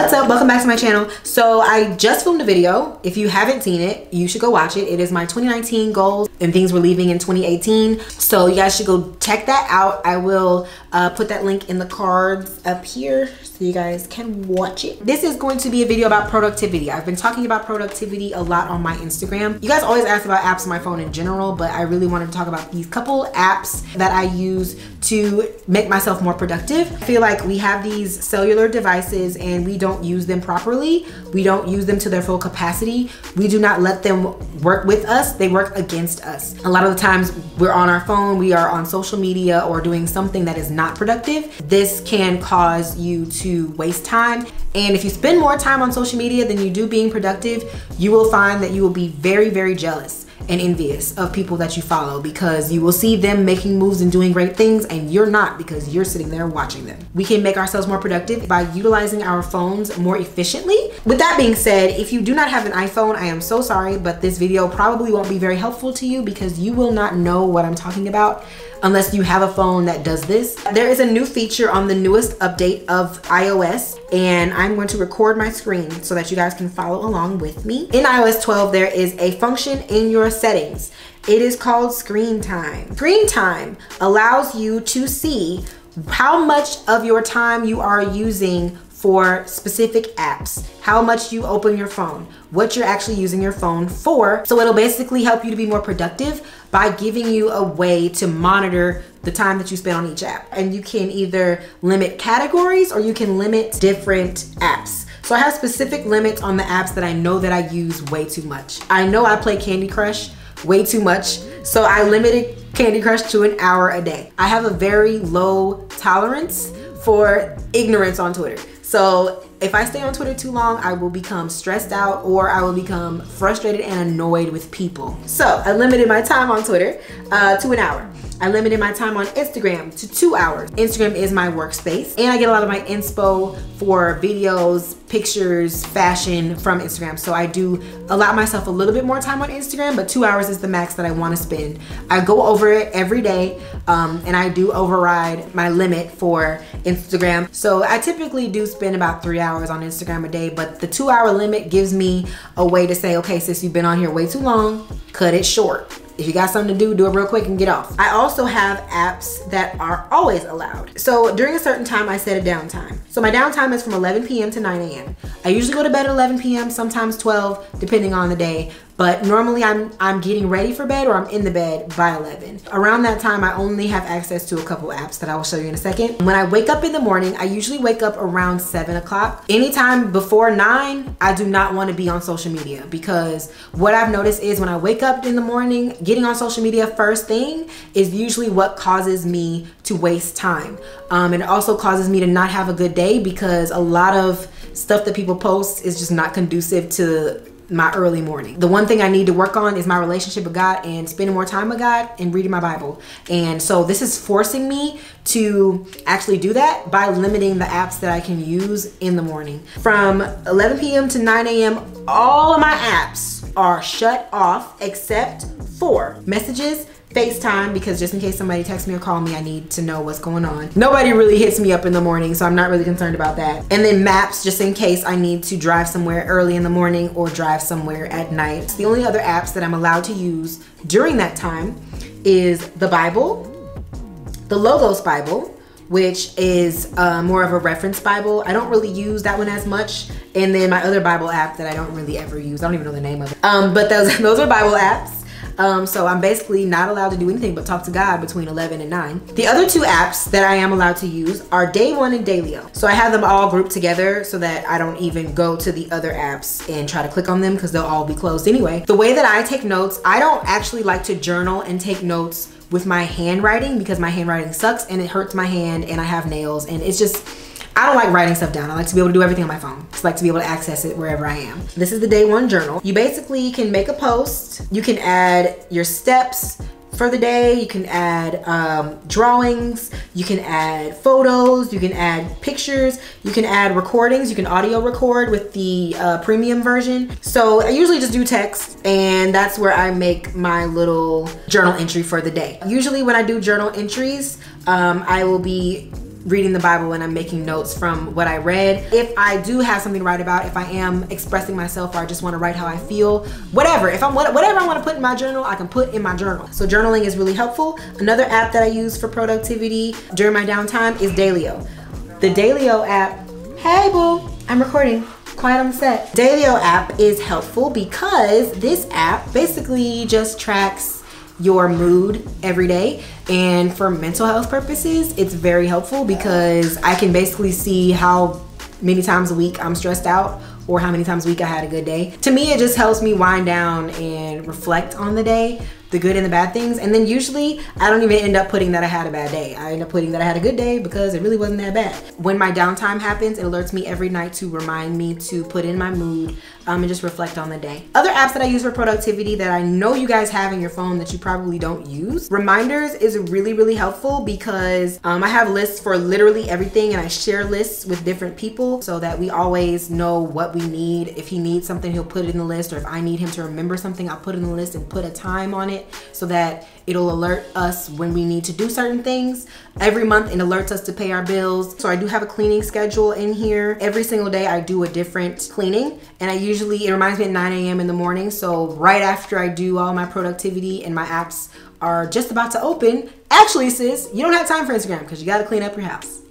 What's up? Welcome back to my channel. So I just filmed a video. If you haven't seen it, you should go watch it. It is my 2019 goals and things we're leaving in 2018. So you guys should go check that out. I will uh, put that link in the cards up here so you guys can watch it. This is going to be a video about productivity. I've been talking about productivity a lot on my Instagram. You guys always ask about apps on my phone in general, but I really wanted to talk about these couple apps that I use to make myself more productive. I feel like we have these cellular devices and we don't use them properly. We don't use them to their full capacity. We do not let them work with us. They work against us. A lot of the times we're on our phone, we are on social media or doing something that is not productive. This can cause you to waste time. And if you spend more time on social media than you do being productive, you will find that you will be very, very jealous and envious of people that you follow because you will see them making moves and doing great things and you're not because you're sitting there watching them. We can make ourselves more productive by utilizing our phones more efficiently. With that being said, if you do not have an iPhone, I am so sorry, but this video probably won't be very helpful to you because you will not know what I'm talking about unless you have a phone that does this. There is a new feature on the newest update of iOS and I'm going to record my screen so that you guys can follow along with me. In iOS 12, there is a function in your settings. It is called screen time. Screen time allows you to see how much of your time you are using for specific apps, how much you open your phone, what you're actually using your phone for. So it'll basically help you to be more productive by giving you a way to monitor the time that you spend on each app. And you can either limit categories or you can limit different apps. So I have specific limits on the apps that I know that I use way too much. I know I play Candy Crush way too much. So I limited Candy Crush to an hour a day. I have a very low tolerance for ignorance on Twitter. So if I stay on Twitter too long, I will become stressed out or I will become frustrated and annoyed with people. So I limited my time on Twitter uh, to an hour. I limited my time on Instagram to two hours. Instagram is my workspace and I get a lot of my inspo for videos, pictures, fashion from Instagram. So I do allow myself a little bit more time on Instagram, but two hours is the max that I wanna spend. I go over it every day um, and I do override my limit for Instagram. So I typically do spend about three hours on Instagram a day, but the two hour limit gives me a way to say, okay, sis, you've been on here way too long, cut it short. If you got something to do, do it real quick and get off. I also have apps that are always allowed. So during a certain time, I set a downtime. So my downtime is from 11 p.m. to 9 a.m. I usually go to bed at 11 p.m., sometimes 12, depending on the day. But normally I'm, I'm getting ready for bed or I'm in the bed by 11. Around that time, I only have access to a couple apps that I will show you in a second. When I wake up in the morning, I usually wake up around seven o'clock. Anytime before nine, I do not wanna be on social media because what I've noticed is when I wake up in the morning, getting on social media first thing is usually what causes me to waste time. Um, and it also causes me to not have a good day because a lot of stuff that people post is just not conducive to my early morning. The one thing I need to work on is my relationship with God and spending more time with God and reading my Bible. And so this is forcing me to actually do that by limiting the apps that I can use in the morning. From 11 p.m. to 9 a.m., all of my apps are shut off except for messages, FaceTime because just in case somebody texts me or call me, I need to know what's going on. Nobody really hits me up in the morning, so I'm not really concerned about that. And then maps, just in case I need to drive somewhere early in the morning or drive somewhere at night. The only other apps that I'm allowed to use during that time is the Bible, the Logos Bible, which is uh, more of a reference Bible. I don't really use that one as much. And then my other Bible app that I don't really ever use. I don't even know the name of it. Um, but those, those are Bible apps. Um, so I'm basically not allowed to do anything but talk to God between 11 and 9. The other two apps that I am allowed to use are Day One and Daylio. So I have them all grouped together so that I don't even go to the other apps and try to click on them because they'll all be closed anyway. The way that I take notes, I don't actually like to journal and take notes with my handwriting because my handwriting sucks and it hurts my hand and I have nails and it's just, I don't like writing stuff down. I like to be able to do everything on my phone. Just like to be able to access it wherever I am. This is the day one journal. You basically can make a post. You can add your steps for the day. You can add um, drawings. You can add photos. You can add pictures. You can add recordings. You can audio record with the uh, premium version. So I usually just do text and that's where I make my little journal entry for the day. Usually when I do journal entries, um, I will be reading the Bible and I'm making notes from what I read. If I do have something to write about, if I am expressing myself or I just want to write how I feel, whatever. If I'm whatever I want to put in my journal, I can put in my journal. So journaling is really helpful. Another app that I use for productivity during my downtime is Daylio. The Daylio app. Hey boo, I'm recording quiet on the set. Daylio app is helpful because this app basically just tracks your mood every day. And for mental health purposes, it's very helpful because I can basically see how many times a week I'm stressed out or how many times a week I had a good day. To me, it just helps me wind down and reflect on the day the good and the bad things. And then usually I don't even end up putting that I had a bad day. I end up putting that I had a good day because it really wasn't that bad. When my downtime happens, it alerts me every night to remind me to put in my mood um, and just reflect on the day. Other apps that I use for productivity that I know you guys have in your phone that you probably don't use. Reminders is really, really helpful because um, I have lists for literally everything and I share lists with different people so that we always know what we need. If he needs something, he'll put it in the list or if I need him to remember something, I'll put it in the list and put a time on it it so that it'll alert us when we need to do certain things. Every month it alerts us to pay our bills. So I do have a cleaning schedule in here. Every single day I do a different cleaning and I usually, it reminds me at 9 a.m. in the morning. So right after I do all my productivity and my apps are just about to open, actually sis, you don't have time for Instagram because you got to clean up your house.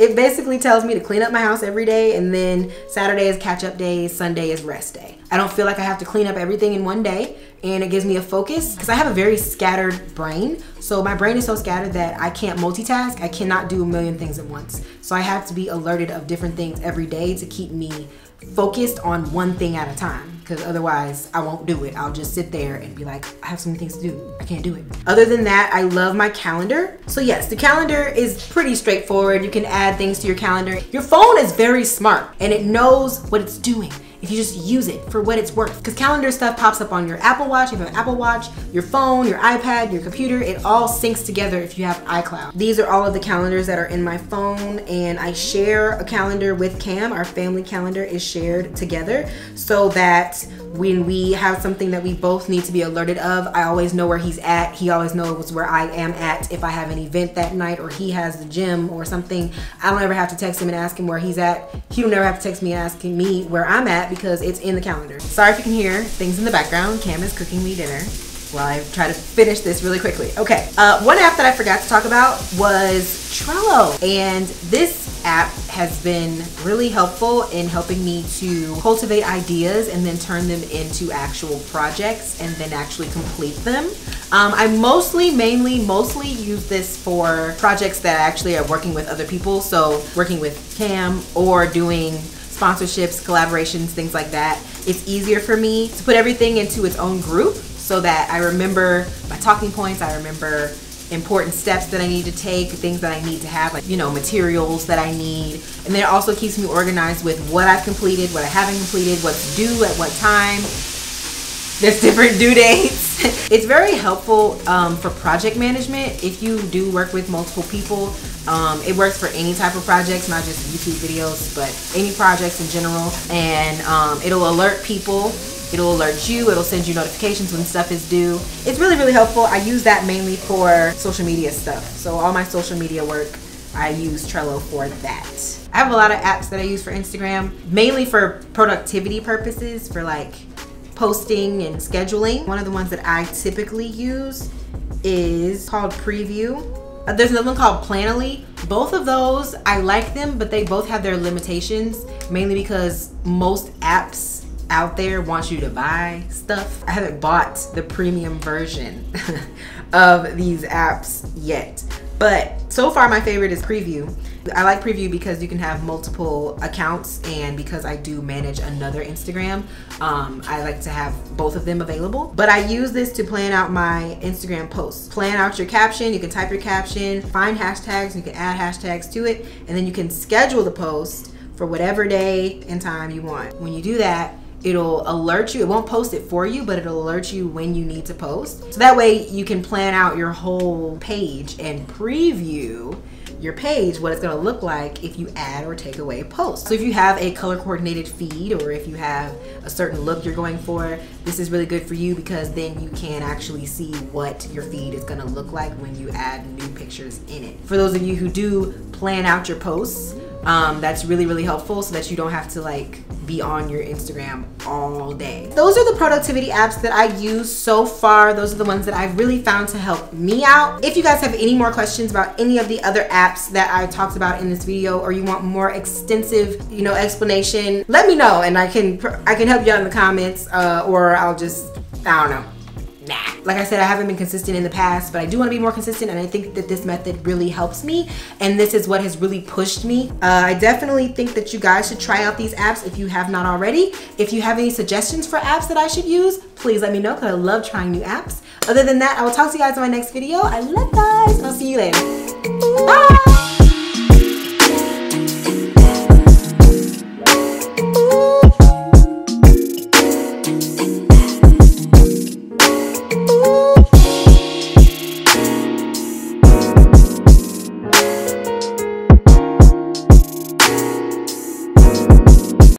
It basically tells me to clean up my house every day and then Saturday is catch up day, Sunday is rest day. I don't feel like I have to clean up everything in one day and it gives me a focus because I have a very scattered brain. So my brain is so scattered that I can't multitask. I cannot do a million things at once. So I have to be alerted of different things every day to keep me focused on one thing at a time because otherwise I won't do it. I'll just sit there and be like, I have so many things to do. I can't do it. Other than that, I love my calendar. So yes, the calendar is pretty straightforward. You can add things to your calendar. Your phone is very smart and it knows what it's doing if you just use it for what it's worth. Because calendar stuff pops up on your Apple Watch, if you have an Apple Watch, your phone, your iPad, your computer, it all syncs together if you have iCloud. These are all of the calendars that are in my phone and I share a calendar with Cam. Our family calendar is shared together so that when we have something that we both need to be alerted of, I always know where he's at. He always knows where I am at. If I have an event that night or he has the gym or something, I don't ever have to text him and ask him where he's at. He'll never have to text me asking me where I'm at because it's in the calendar. Sorry if you can hear things in the background. Cam is cooking me dinner while I try to finish this really quickly. Okay, uh, one app that I forgot to talk about was Trello. And this app has been really helpful in helping me to cultivate ideas and then turn them into actual projects and then actually complete them. Um, I mostly, mainly, mostly use this for projects that I actually are working with other people. So working with Cam or doing sponsorships, collaborations, things like that. It's easier for me to put everything into its own group so that I remember my talking points, I remember important steps that I need to take, things that I need to have, like, you know, materials that I need. And then it also keeps me organized with what I've completed, what I haven't completed, what's due at what time. There's different due dates. it's very helpful um, for project management if you do work with multiple people. Um, it works for any type of projects, not just YouTube videos, but any projects in general. And um, it'll alert people It'll alert you, it'll send you notifications when stuff is due. It's really, really helpful. I use that mainly for social media stuff. So all my social media work, I use Trello for that. I have a lot of apps that I use for Instagram, mainly for productivity purposes, for like posting and scheduling. One of the ones that I typically use is called Preview. Uh, there's another one called Planoly. Both of those, I like them, but they both have their limitations, mainly because most apps out there wants you to buy stuff. I haven't bought the premium version of these apps yet. But so far my favorite is Preview. I like Preview because you can have multiple accounts and because I do manage another Instagram, um, I like to have both of them available. But I use this to plan out my Instagram posts. Plan out your caption, you can type your caption, find hashtags, you can add hashtags to it, and then you can schedule the post for whatever day and time you want. When you do that, it'll alert you. It won't post it for you, but it'll alert you when you need to post. So that way you can plan out your whole page and preview your page what it's going to look like if you add or take away posts. So if you have a color coordinated feed or if you have a certain look you're going for, this is really good for you because then you can actually see what your feed is going to look like when you add new pictures in it. For those of you who do plan out your posts, um, that's really, really helpful so that you don't have to like be on your Instagram all day. Those are the productivity apps that I use so far. Those are the ones that I've really found to help me out. If you guys have any more questions about any of the other apps that I talked about in this video or you want more extensive, you know, explanation, let me know and I can I can help you out in the comments uh, or I'll just, I don't know nah. Like I said, I haven't been consistent in the past, but I do want to be more consistent and I think that this method really helps me and this is what has really pushed me. Uh, I definitely think that you guys should try out these apps if you have not already. If you have any suggestions for apps that I should use, please let me know because I love trying new apps. Other than that, I will talk to you guys in my next video. I love you guys I'll see you later.